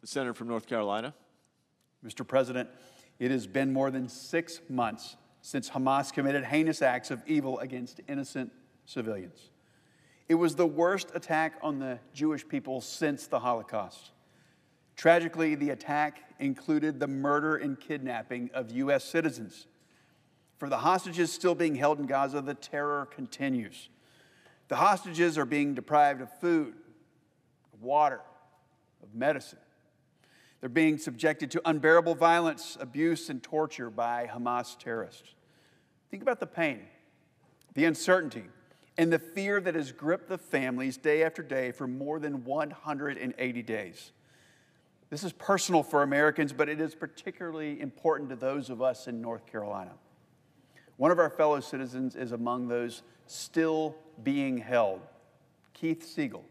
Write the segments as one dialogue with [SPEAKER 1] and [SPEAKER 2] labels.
[SPEAKER 1] The senator from North Carolina.
[SPEAKER 2] Mr. President, it has been more than six months since Hamas committed heinous acts of evil against innocent civilians. It was the worst attack on the Jewish people since the Holocaust. Tragically, the attack included the murder and kidnapping of U.S. citizens. For the hostages still being held in Gaza, the terror continues. The hostages are being deprived of food, of water, of medicine. They're being subjected to unbearable violence, abuse, and torture by Hamas terrorists. Think about the pain, the uncertainty, and the fear that has gripped the families day after day for more than 180 days. This is personal for Americans, but it is particularly important to those of us in North Carolina. One of our fellow citizens is among those still being held, Keith Siegel.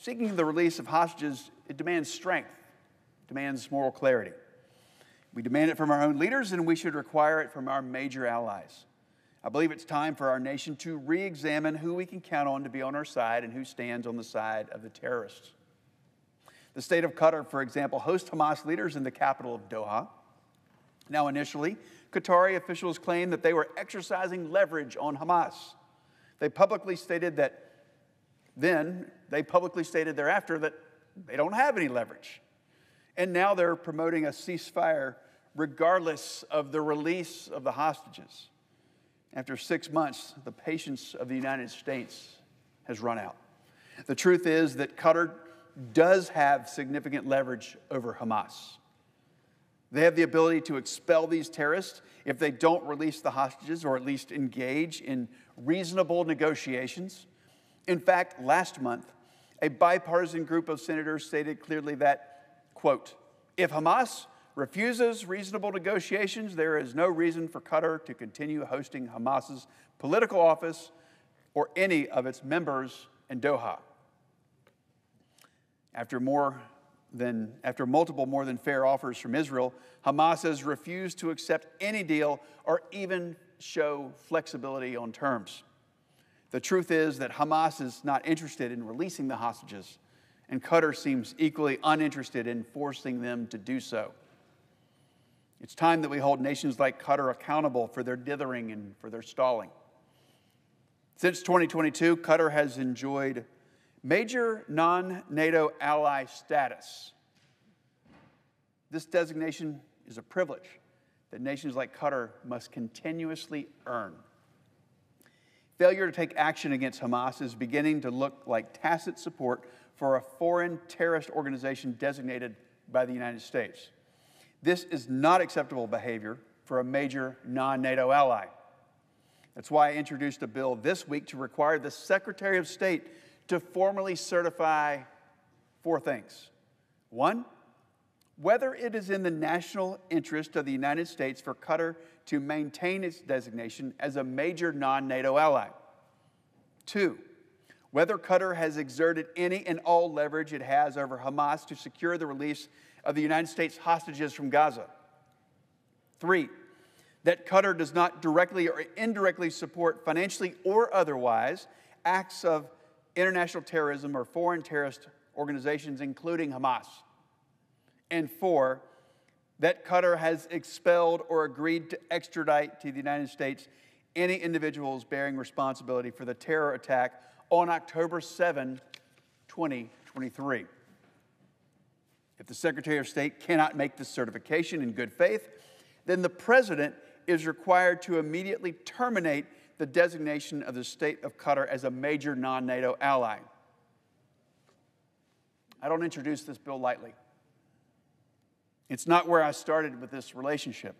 [SPEAKER 2] Seeking the release of hostages, it demands strength, demands moral clarity. We demand it from our own leaders, and we should require it from our major allies. I believe it's time for our nation to re examine who we can count on to be on our side and who stands on the side of the terrorists. The state of Qatar, for example, hosts Hamas leaders in the capital of Doha. Now, initially, Qatari officials claimed that they were exercising leverage on Hamas. They publicly stated that then, they publicly stated thereafter that they don't have any leverage. And now they're promoting a ceasefire regardless of the release of the hostages. After six months, the patience of the United States has run out. The truth is that Qatar does have significant leverage over Hamas. They have the ability to expel these terrorists if they don't release the hostages or at least engage in reasonable negotiations. In fact, last month, a bipartisan group of senators stated clearly that, quote, if Hamas refuses reasonable negotiations, there is no reason for Qatar to continue hosting Hamas's political office or any of its members in Doha. After more than after multiple more than fair offers from Israel, Hamas has refused to accept any deal or even show flexibility on terms. The truth is that Hamas is not interested in releasing the hostages, and Qatar seems equally uninterested in forcing them to do so. It's time that we hold nations like Qatar accountable for their dithering and for their stalling. Since 2022, Qatar has enjoyed major non NATO ally status. This designation is a privilege that nations like Qatar must continuously earn. Failure to take action against Hamas is beginning to look like tacit support for a foreign terrorist organization designated by the United States. This is not acceptable behavior for a major non NATO ally. That's why I introduced a bill this week to require the Secretary of State to formally certify four things. One, whether it is in the national interest of the United States for Qatar to maintain its designation as a major non NATO ally. Two, whether Qatar has exerted any and all leverage it has over Hamas to secure the release of the United States hostages from Gaza. Three, that Qatar does not directly or indirectly support, financially or otherwise, acts of international terrorism or foreign terrorist organizations, including Hamas. And four, that Qatar has expelled or agreed to extradite to the United States any individuals bearing responsibility for the terror attack on October 7, 2023. If the Secretary of State cannot make this certification in good faith, then the President is required to immediately terminate the designation of the state of Qatar as a major non NATO ally. I don't introduce this bill lightly. It's not where I started with this relationship,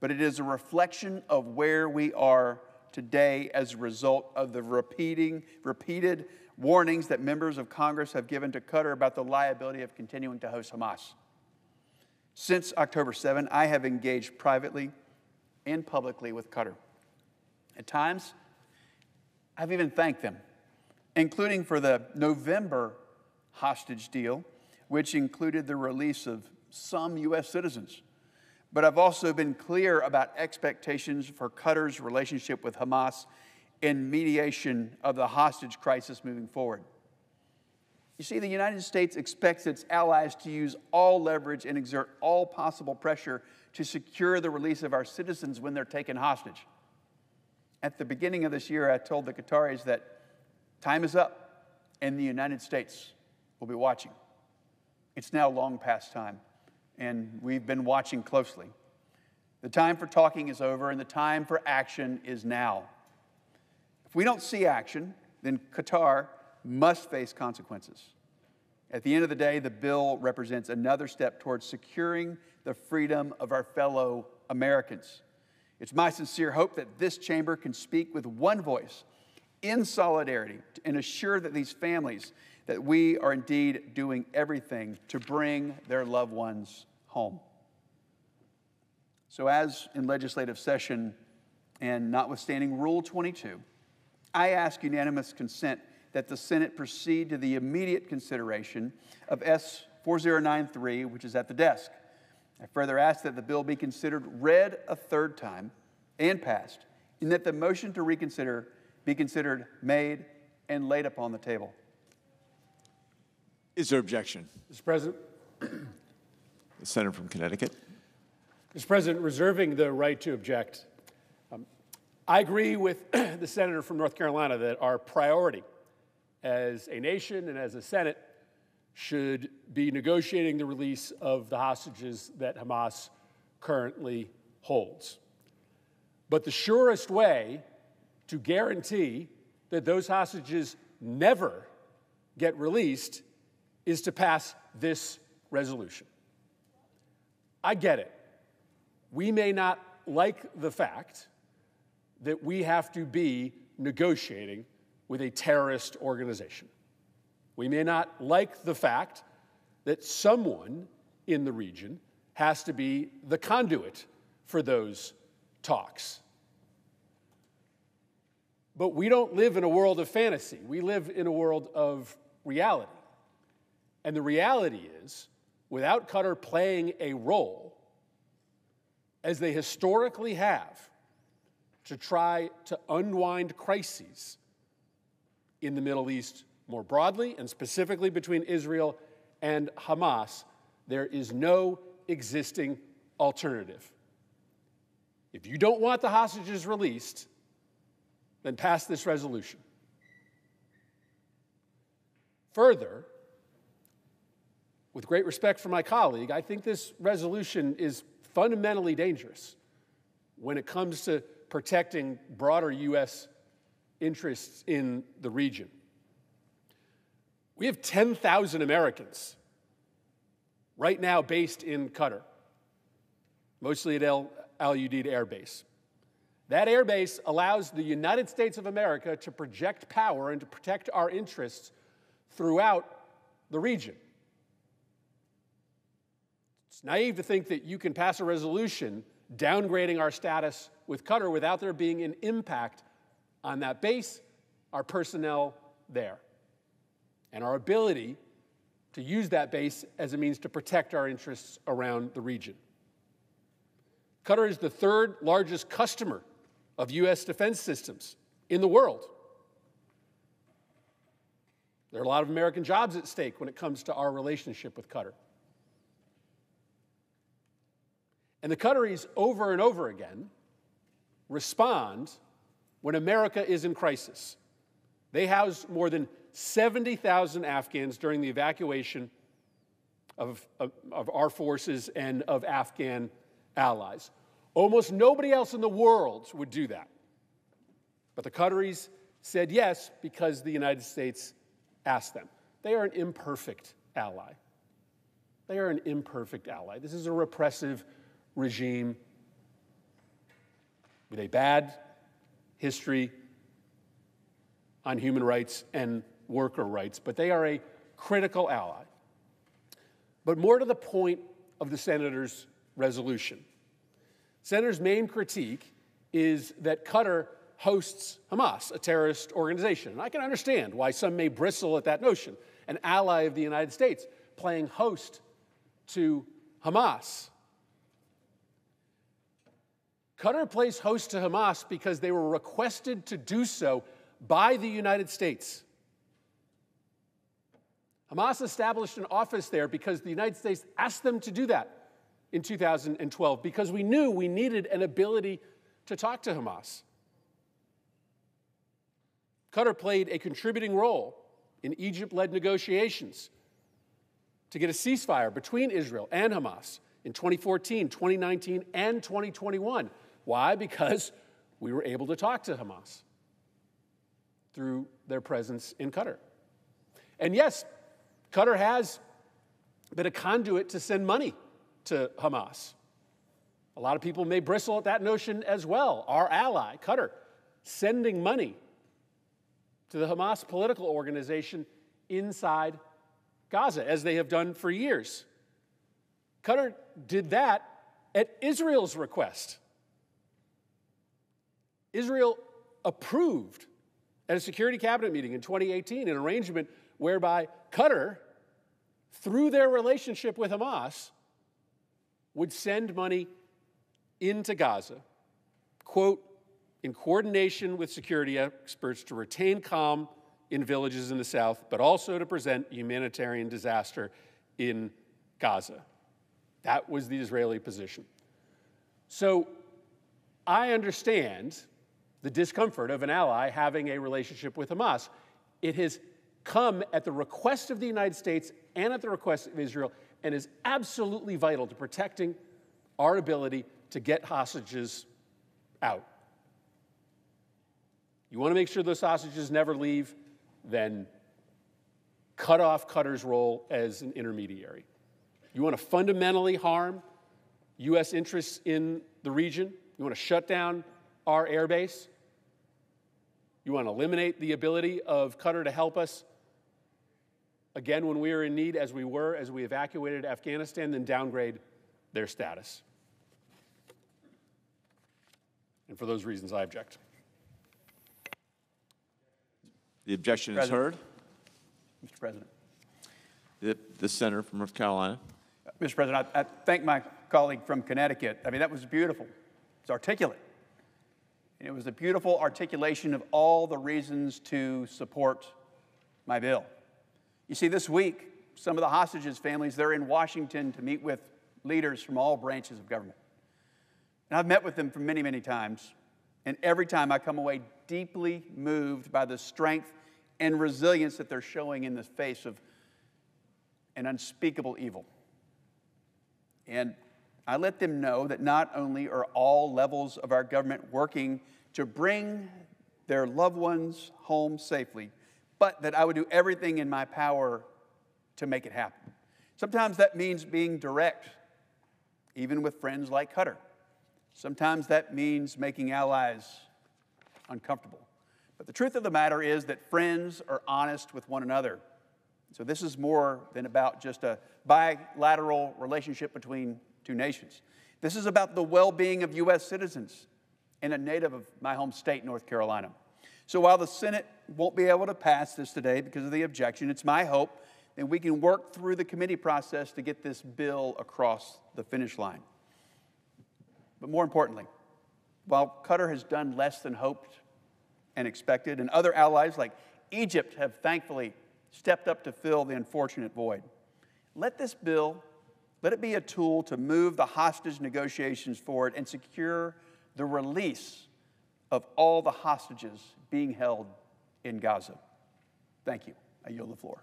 [SPEAKER 2] but it is a reflection of where we are today as a result of the repeating, repeated warnings that members of Congress have given to Qatar about the liability of continuing to host Hamas. Since October 7, I have engaged privately and publicly with Qatar. At times, I've even thanked them, including for the November hostage deal, which included the release of some U.S. citizens. But I've also been clear about expectations for Qatar's relationship with Hamas in mediation of the hostage crisis moving forward. You see, the United States expects its allies to use all leverage and exert all possible pressure to secure the release of our citizens when they're taken hostage. At the beginning of this year, I told the Qataris that time is up and the United States will be watching. It's now long past time, and we've been watching closely. The time for talking is over, and the time for action is now. If we don't see action, then Qatar must face consequences. At the end of the day, the bill represents another step towards securing the freedom of our fellow Americans. It's my sincere hope that this chamber can speak with one voice in solidarity and assure that these families that we are indeed doing everything to bring their loved ones home. So as in legislative session and notwithstanding Rule 22, I ask unanimous consent that the Senate proceed to the immediate consideration of S 4093, which is at the desk. I further ask that the bill be considered read a third time and passed, and that the motion to reconsider be considered made and laid upon the table.
[SPEAKER 1] Is there objection?
[SPEAKER 3] Mr. President.
[SPEAKER 1] The senator from Connecticut.
[SPEAKER 3] Mr. President, reserving the right to object, um, I agree with the senator from North Carolina that our priority as a nation and as a Senate should be negotiating the release of the hostages that Hamas currently holds. But the surest way to guarantee that those hostages never get released is to pass this resolution. I get it. We may not like the fact that we have to be negotiating with a terrorist organization. We may not like the fact that someone in the region has to be the conduit for those talks. But we don't live in a world of fantasy. We live in a world of reality. And the reality is, without Qatar playing a role, as they historically have, to try to unwind crises in the Middle East more broadly and specifically between Israel and Hamas, there is no existing alternative. If you don't want the hostages released, then pass this resolution. Further, with great respect for my colleague, I think this resolution is fundamentally dangerous when it comes to protecting broader U.S. interests in the region. We have 10,000 Americans right now based in Qatar, mostly at Al Udeid Air Base. That air base allows the United States of America to project power and to protect our interests throughout the region. It's naive to think that you can pass a resolution downgrading our status with Qatar without there being an impact on that base, our personnel there, and our ability to use that base as a means to protect our interests around the region. Qatar is the third largest customer of U.S. defense systems in the world. There are a lot of American jobs at stake when it comes to our relationship with Qatar. And the Qataris, over and over again, respond when America is in crisis. They housed more than 70,000 Afghans during the evacuation of, of, of, our forces and of Afghan allies. Almost nobody else in the world would do that. But the Qataris said yes because the United States asked them. They are an imperfect ally. They are an imperfect ally. This is a repressive regime with a bad history on human rights and worker rights, but they are a critical ally. But more to the point of the senator's resolution. Senator's main critique is that Qatar hosts Hamas, a terrorist organization. And I can understand why some may bristle at that notion. An ally of the United States playing host to Hamas. Qatar plays host to Hamas because they were requested to do so by the United States. Hamas established an office there because the United States asked them to do that in 2012 because we knew we needed an ability to talk to Hamas. Qatar played a contributing role in Egypt led negotiations to get a ceasefire between Israel and Hamas in 2014, 2019, and 2021. Why? Because we were able to talk to Hamas through their presence in Qatar. And yes, Qatar has been a conduit to send money to Hamas. A lot of people may bristle at that notion as well. Our ally, Qatar, sending money to the Hamas political organization inside Gaza, as they have done for years. Qatar did that at Israel's request. Israel approved at a Security Cabinet meeting in 2018 an arrangement whereby Qatar, through their relationship with Hamas, would send money into Gaza, quote, in coordination with security experts to retain calm in villages in the south, but also to present humanitarian disaster in Gaza. That was the Israeli position. So I understand the discomfort of an ally having a relationship with Hamas. It has come at the request of the United States and at the request of Israel and is absolutely vital to protecting our ability to get hostages out. You want to make sure those hostages never leave, then cut off Qatar's role as an intermediary. You want to fundamentally harm U.S. interests in the region? You want to shut down our airbase? You want to eliminate the ability of Qatar to help us again when we are in need, as we were as we evacuated Afghanistan, then downgrade their status. And for those reasons, I object.
[SPEAKER 1] The objection is heard.
[SPEAKER 2] Mr. President.
[SPEAKER 1] The, the senator from North Carolina.
[SPEAKER 2] Mr. President, I, I thank my colleague from Connecticut. I mean, that was beautiful. It's articulate. And it was a beautiful articulation of all the reasons to support my bill. You see, this week, some of the hostages' families, they're in Washington to meet with leaders from all branches of government. And I've met with them for many, many times. And every time I come away deeply moved by the strength and resilience that they're showing in the face of an unspeakable evil. And I let them know that not only are all levels of our government working to bring their loved ones home safely, but that I would do everything in my power to make it happen. Sometimes that means being direct, even with friends like Qatar. Sometimes that means making allies uncomfortable. But the truth of the matter is that friends are honest with one another. So this is more than about just a bilateral relationship between two nations. This is about the well being of U.S. citizens and a native of my home state, North Carolina. So while the Senate won't be able to pass this today because of the objection, it's my hope that we can work through the committee process to get this bill across the finish line. But more importantly, while Qatar has done less than hoped and expected, and other allies like Egypt have thankfully stepped up to fill the unfortunate void, let this bill let it be a tool to move the hostage negotiations forward and secure the release of all the hostages being held in Gaza. Thank you. I yield the floor.